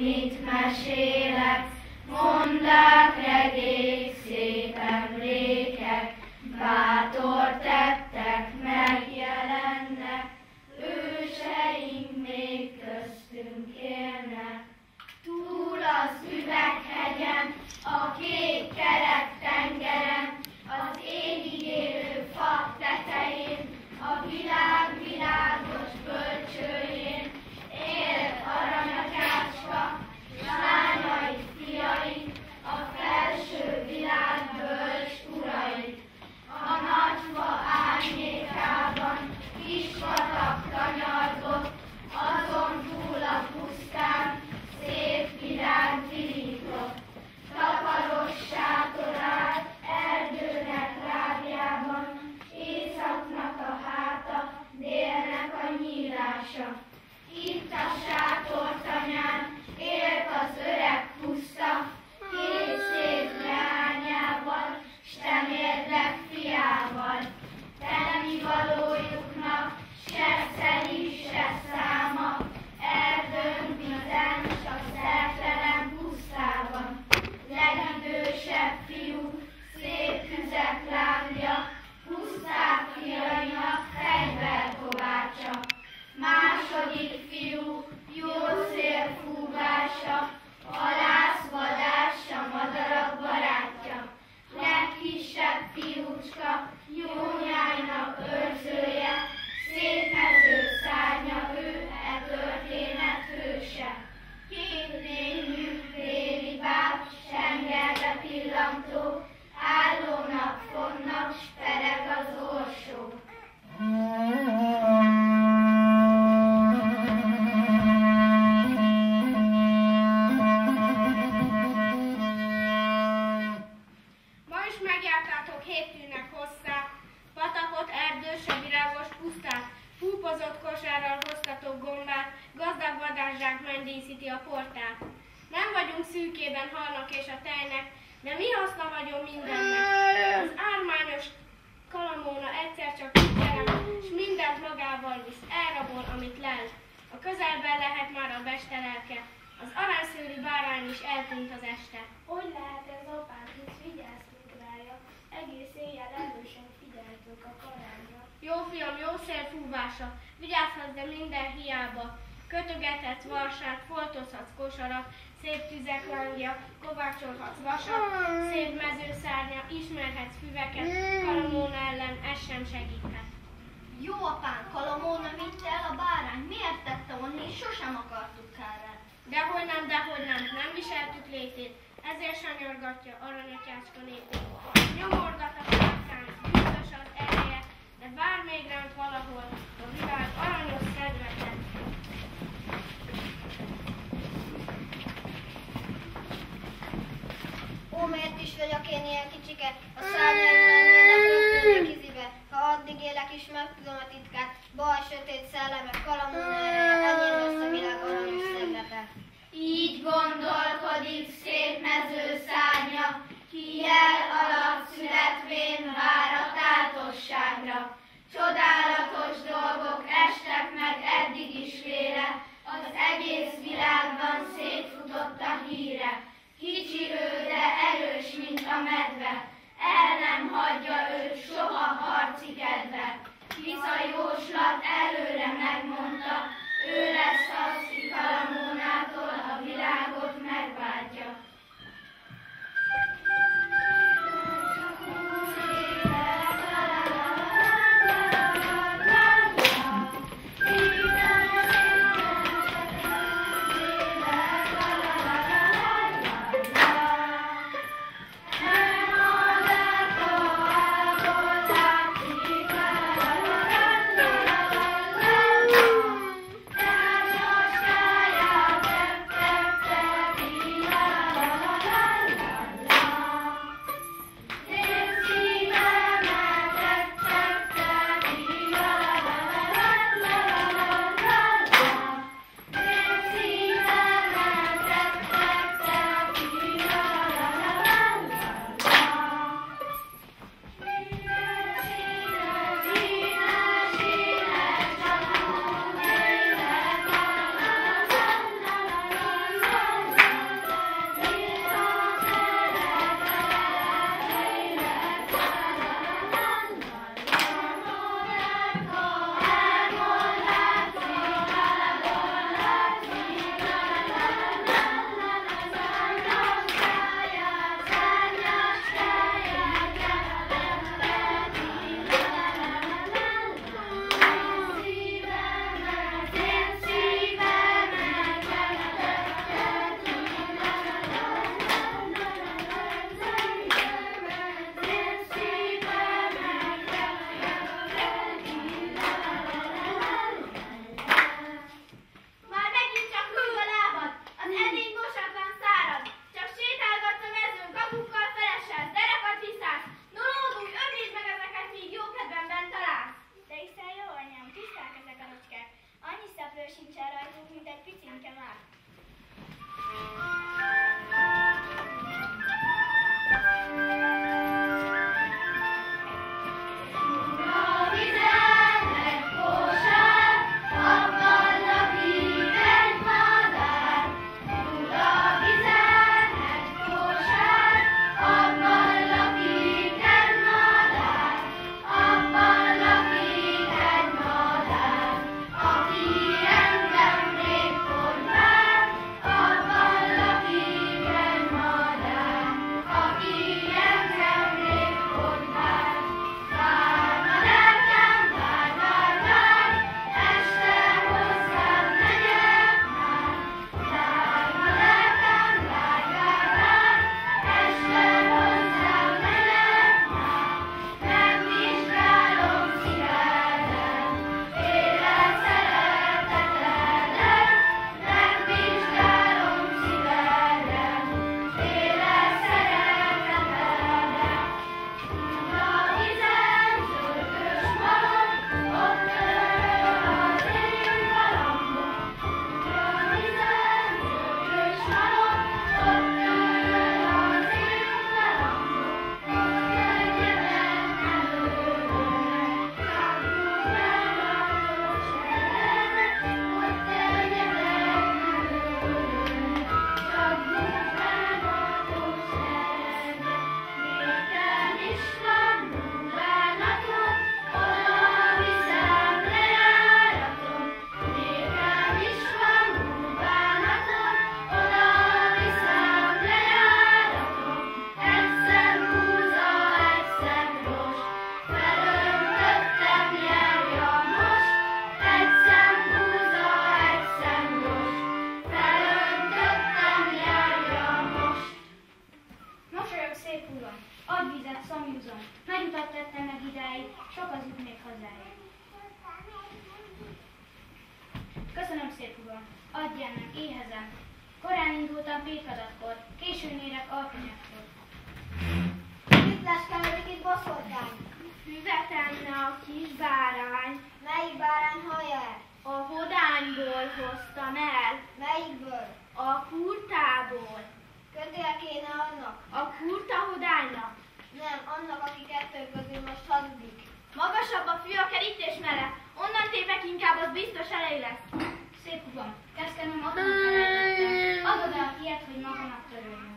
mit mesélek, mondák regék, fiam, jó szél fúvása, vigyázhatsz, de minden hiába. Kötögethetsz varsát, foltozhatsz kosarat, szép tüzek lángja, kovácsolhatsz vasat, szép mezőszárnya, ismerhetsz füveket, kalamóna ellen ez sem segíthet. Jó apám, Kalamóna vitte el a bárány, miért tette onni, sosem akartuk kárát. Dehogy nem, dehogy nem, nem viseltük létét, ezért sanyargatja aranyatyácska népét. Nyomorgat a sárkány, biztos az ereje, de bár még valahol a világ aranyos kedvete. Ó, miért is vagyok én ilyen kicsike, a szárnyaim lennének rögtön izibe, ha addig élek is megtudom a titkát, baj, sötét szellemek, kalamóna ereje, ennyi lesz a világ aranyos szeglepe. Így gondolkodik szép mezőszárnya, ki jel alatt születvén vár a tátosságra. Csodálatos dolgok estek meg eddig is vére, az egész világban szétfutott a híre. Kicsi ő, de erős, mint a medve, el nem hagyja őt soha harci kedve. Hisz a jóslat előre megmondta, ő lesz az, ki Kalamónától a világot megváltja. dolgozom. Nagy utat tettem meg idáig, sok az út még hozzáér. Köszönöm szép uram, adjál meg, éhezem. Korán indultam pékadatkor, későn érek alkonyakkor. Mit leskemedik itt boszorkány? Művet enne a kis bárány. Melyik bárány haja? A hodányból hoztam el. Melyikből? A kurtából. Kötél kéne annak. A kurta hodánynak. Nem, annak, aki kettő közül most hazudik. Magasabb a fű a kerítés mellett. Onnan tépek inkább, az biztos elej lesz. Szép ugam. Kezdkenem adom Adod el ilyet, hogy magamnak töröljem.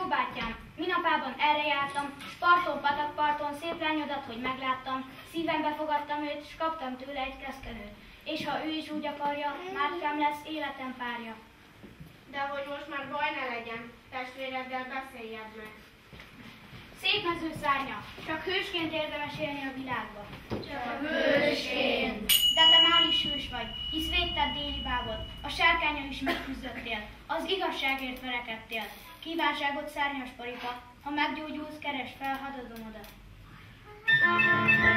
Jó bátyám, minapában erre jártam, parton, patakparton szép lányodat, hogy megláttam, szívembe fogadtam őt, s kaptam tőle egy keszkenőt. És ha ő is úgy akarja, márkám lesz életem párja. De hogy most már baj ne legyen, testvéreddel beszéljed meg. Szép mező szárnya, csak hősként érdemes élni a világba. Csak hősként. De te már is hős vagy, hisz végted déli bábot, a sárkányon is megküzdöttél, az igazságért verekedtél. Kívánságot szárnyas paripa, ha meggyógyulsz, keresd fel hadadomodat. Előre,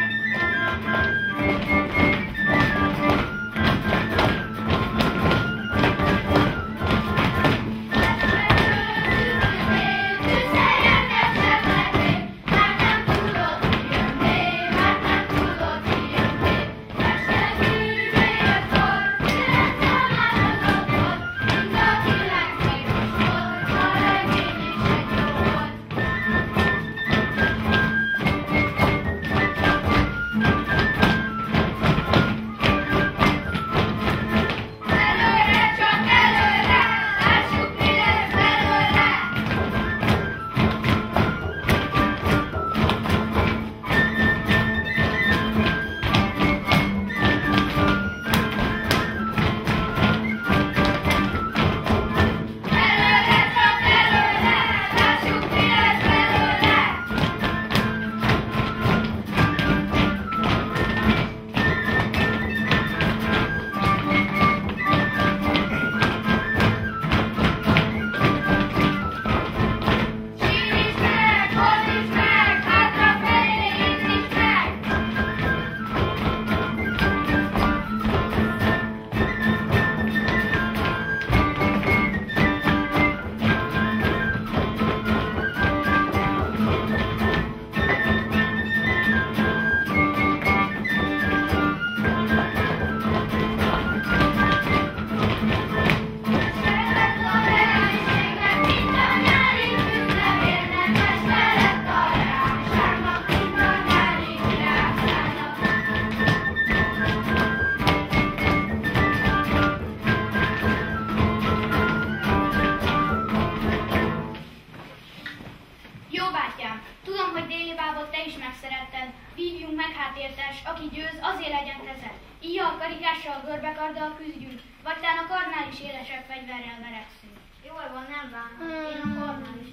nem bánom. Én a is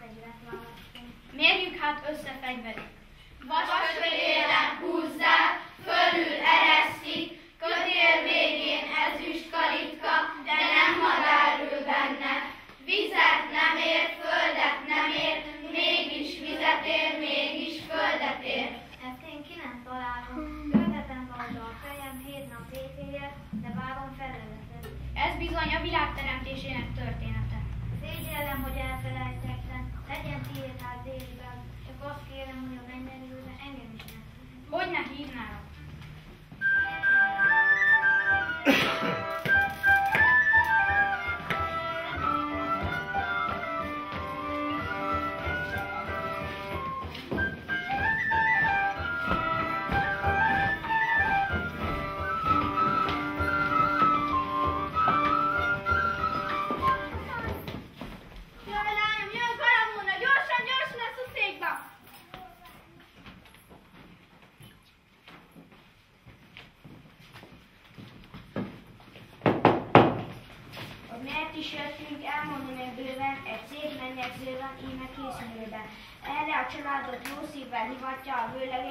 fegyvert választom. Mérjük hát össze fegyverünk. Vaskötélen húzzák, két hát délben, csak azt kérem, hogy a mennyerülne engem is nem. Hogy ne hívnának?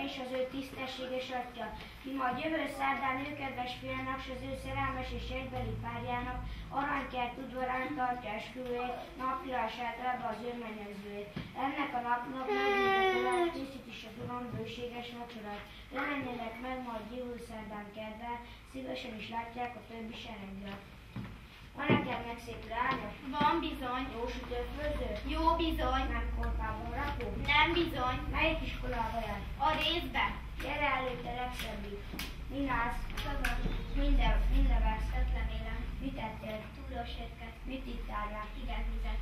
Vőlegés az ő tisztességes atya, ki majd jövő szerdán ő kedves fiának, s az ő szerelmes és egybeli párjának aranykert udvarán tartja esküvőjét, napira sátrában az ő. Ennek a napnak megnyitottalás készít is a tudom bőséges vacsorát. Jelenjenek meg majd jövő szerdán kedvel, szívesen is látják a többi sereggel. Van nekem meg szép lányok? Van bizony. Jó sütőfőző? Jó bizony. Nem korpában rakó? Nem bizony. Melyik iskolába jár? A részbe. Gyere előtte legszebbik. Mi állsz? Szabad. Minden, minden vesz. Ötlemélem. Mit ettél? Túros étket. Mit ittál Igen, vizet.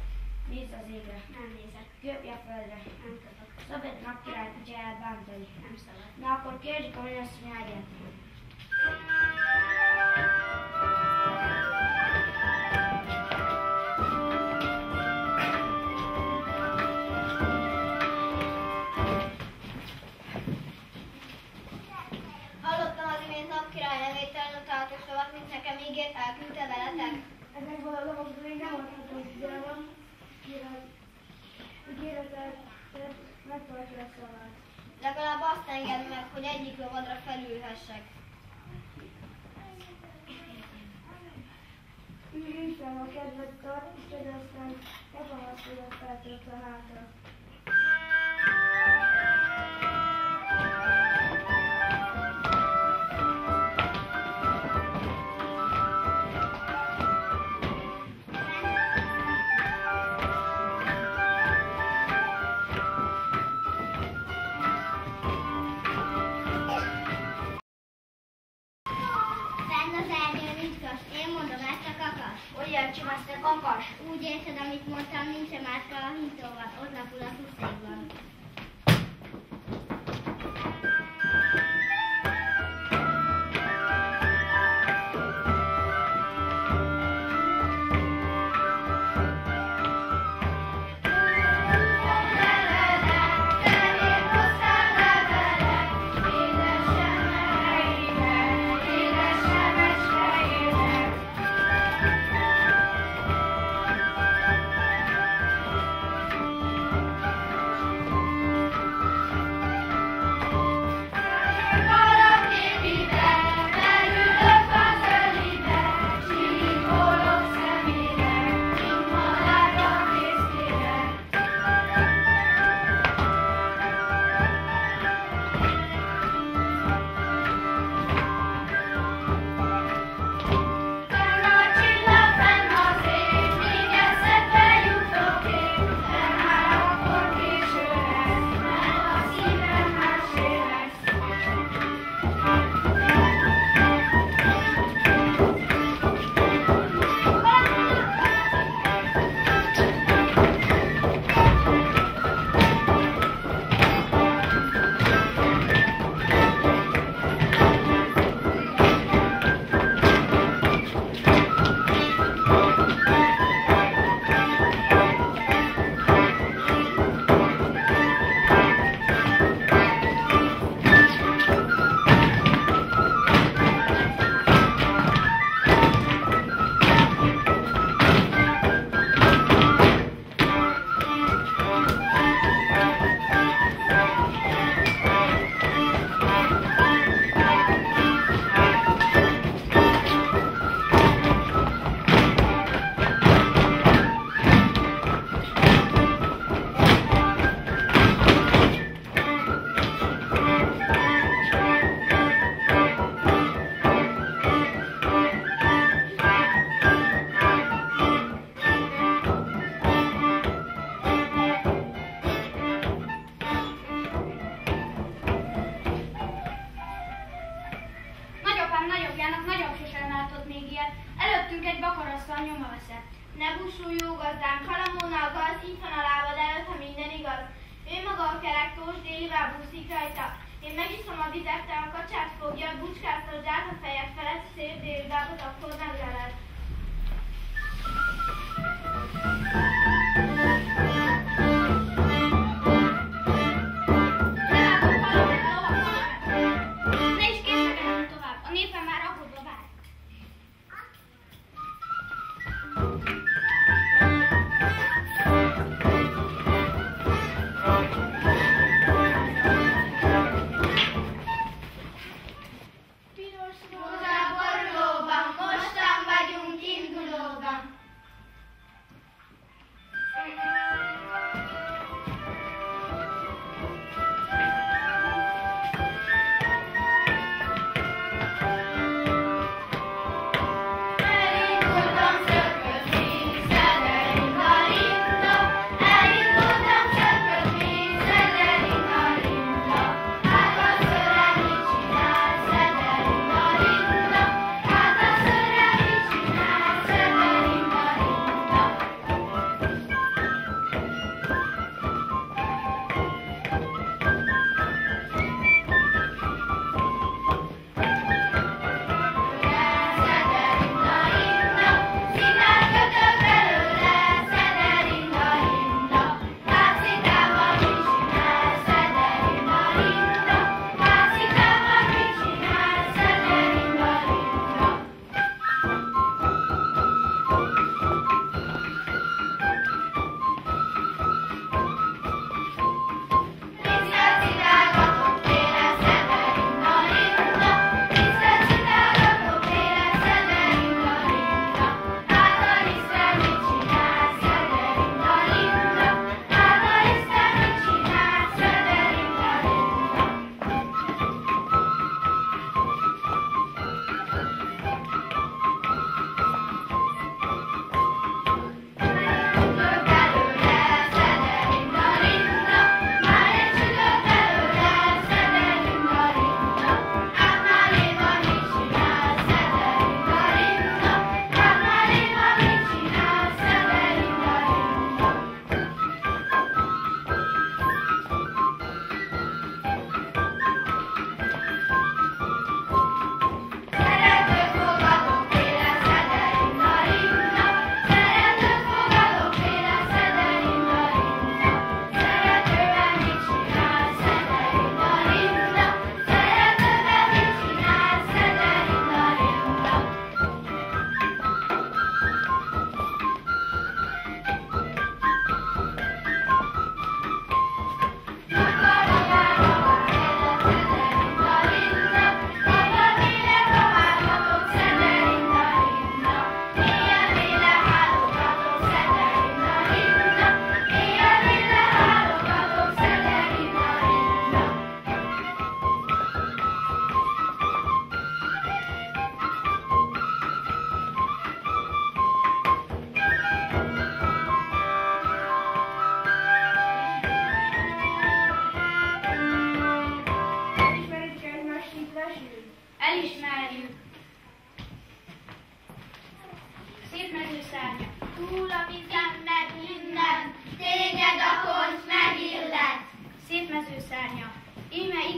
Nézd az égre. Nem nézek. Köpj a földre. Nem köpök. Szabad napkirály kutyáját bántani. Nem szabad. Na akkor kérdjük a mennyasszony ágyát. Hallottam elküldte veletek. Ezekből a lovakból én nem adhatom figyelmem. Ígéretet megtartja a szavát. Legalább azt engedd meg, hogy egyik lovadra felülhessek. Isten a kedvet tart, és aztán ne panaszkodj a feltört a hátra.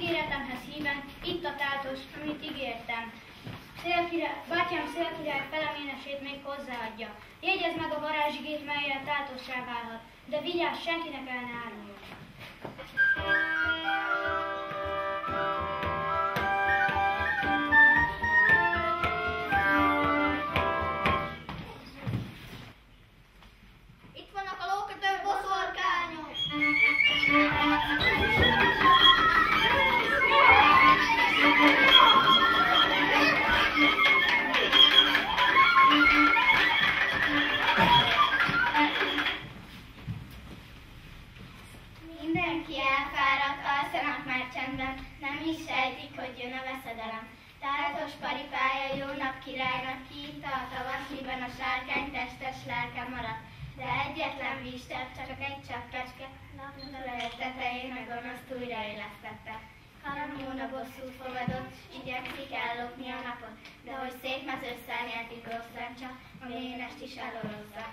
ígéretemhez hát híven, itt a táltos, amit ígértem. Szélkirály, bátyám szélkirály feleménesét még hozzáadja. Jegyezd meg a varázsigét, melyre tátossá válhat, de vigyázz, senkinek el ne áruljon. Hatos paripája jó nap királynak kiitta a tavaszliban a sárkány testes lelke maradt. De egyetlen vízcsepp, csak egy csepp kecske, napnap tetején a gonoszt újraélesztette. Karamón a bosszú fogadott, s igyekszik ellopni a napot, de hogy szép mezős szárnyátik rosszlancsa, a ménest is elorozza.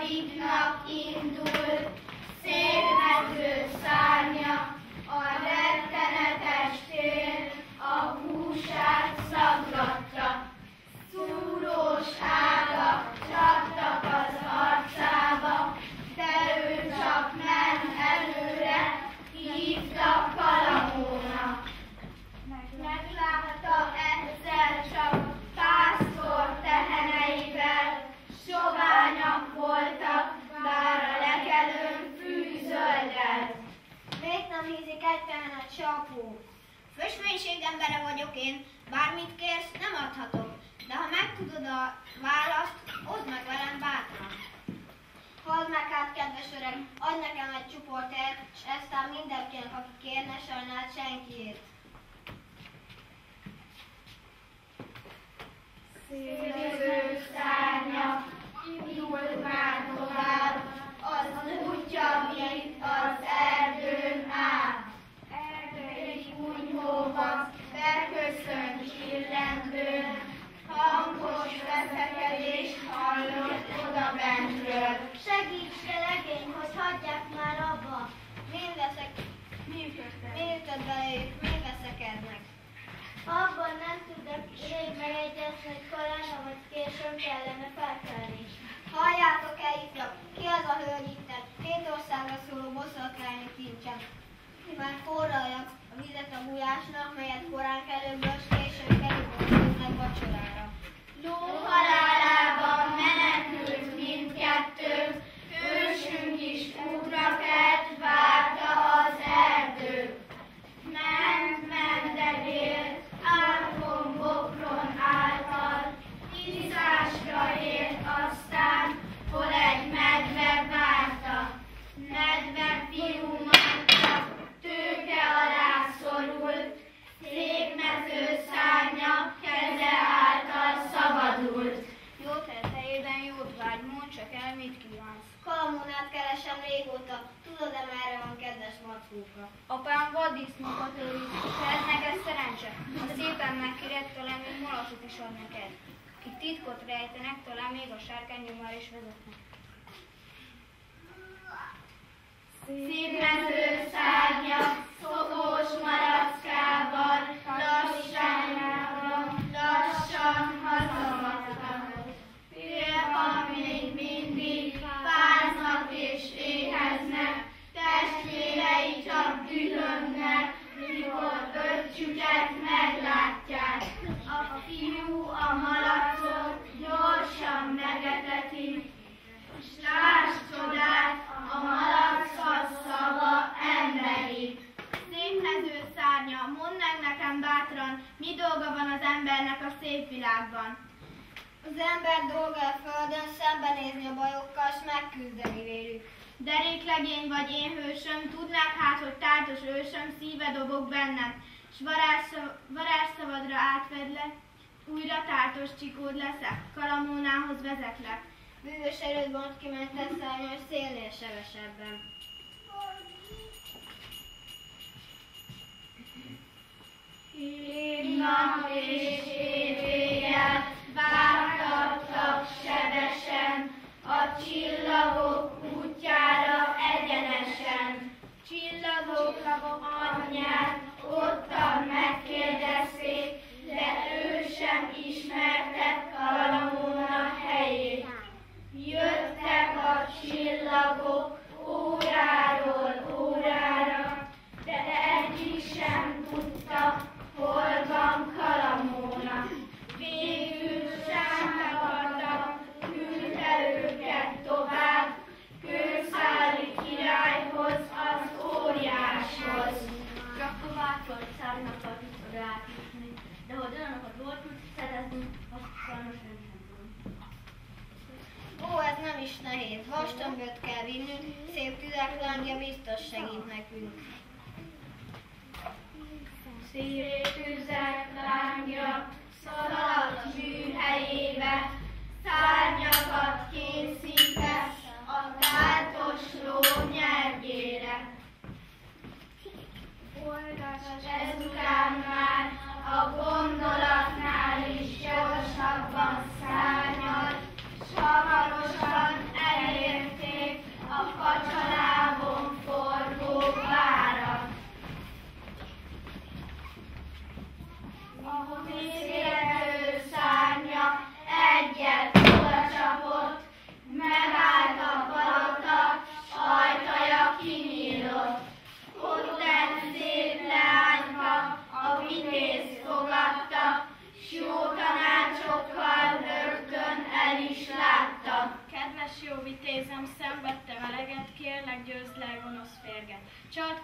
adinap indul, szélmező szárnya. személyiség embere vagyok én, bármit kérsz, nem adhatok, de ha megtudod a választ, hozd meg velem bátran. Halld meg hát, kedves öreg, adj nekem egy csupor tejet, és eztán mindenkinek, aki kérne, sajnált senkiért. Szélőző szárnya, indul már tovább, az útja, mint az erdőn áll. Jehovah, thy bennem, s varázsszavadra átvedlek, újra tártos csikód leszek, kalamónához vezetlek. Bűvös erőd bont ki, mert szárnyos szélnél sebesebben. Én nap és éjjel vágtattak sebesen, a csillagok útjára egyenesen csillagok anyját, ott a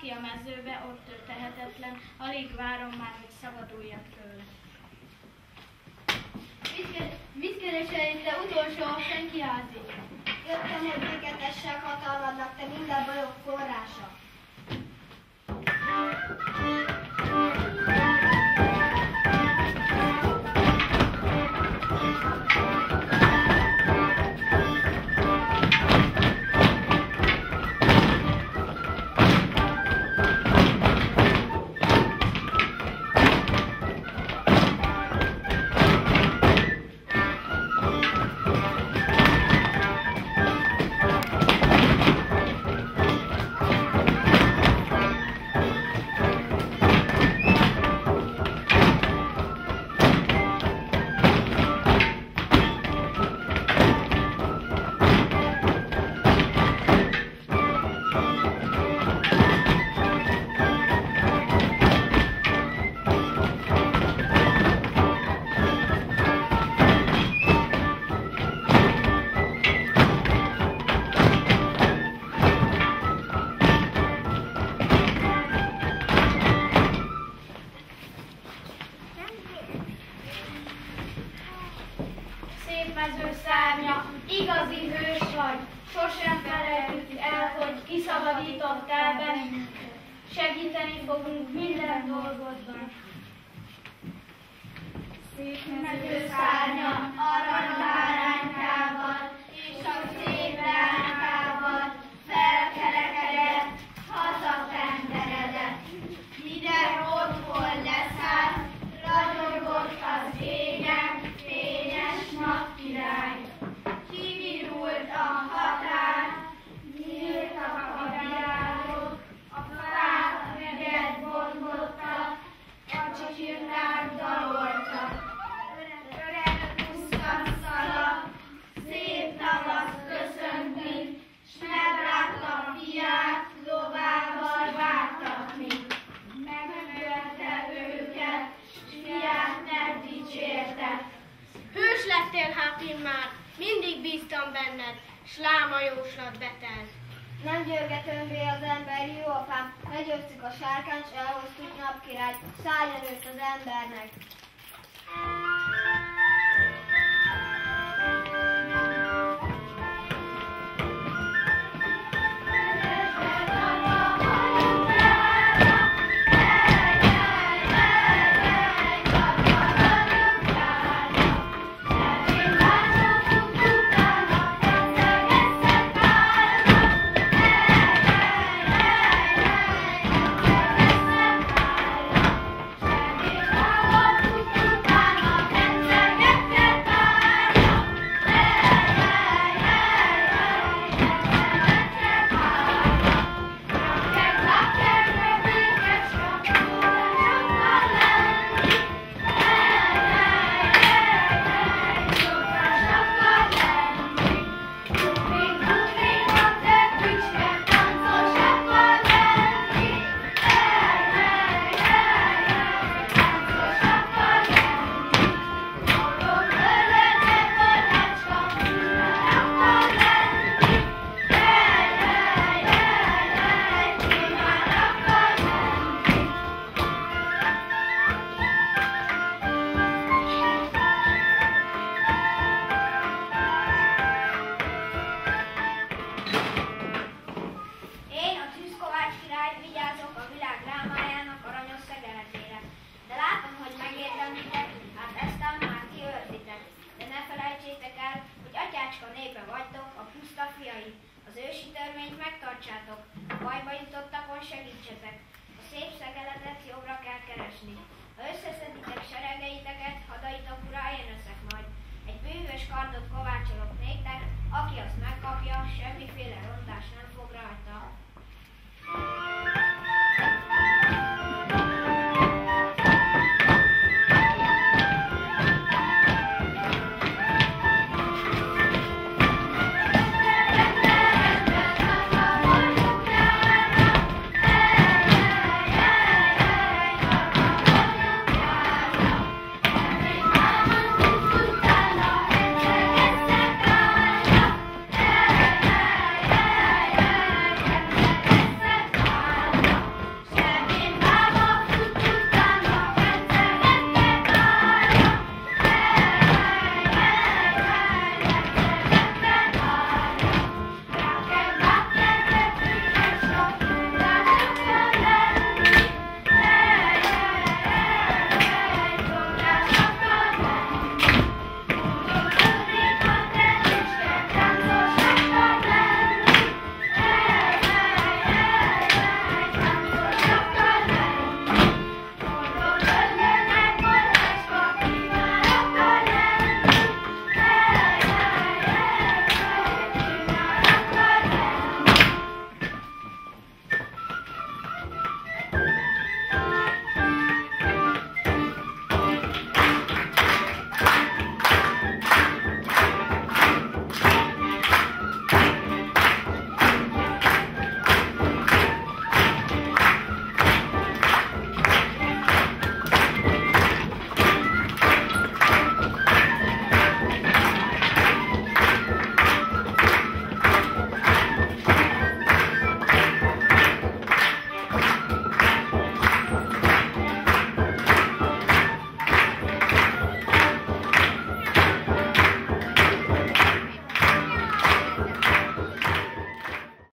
ki a mezőbe, ott ő tehetetlen, alig várom már, hogy szabaduljak tőle. Mit, ke mit keresel itt, te utolsó senki házi? Jöttem, hogy béketessek hatalmadnak, te minden bajok forrása. hát már mindig bíztam benned, sláma jóslat betel. Nem györget önvé az ember, jó apám, meggyőztük a sárkány, s elhoztuk napkirályt, szállj előtt az embernek.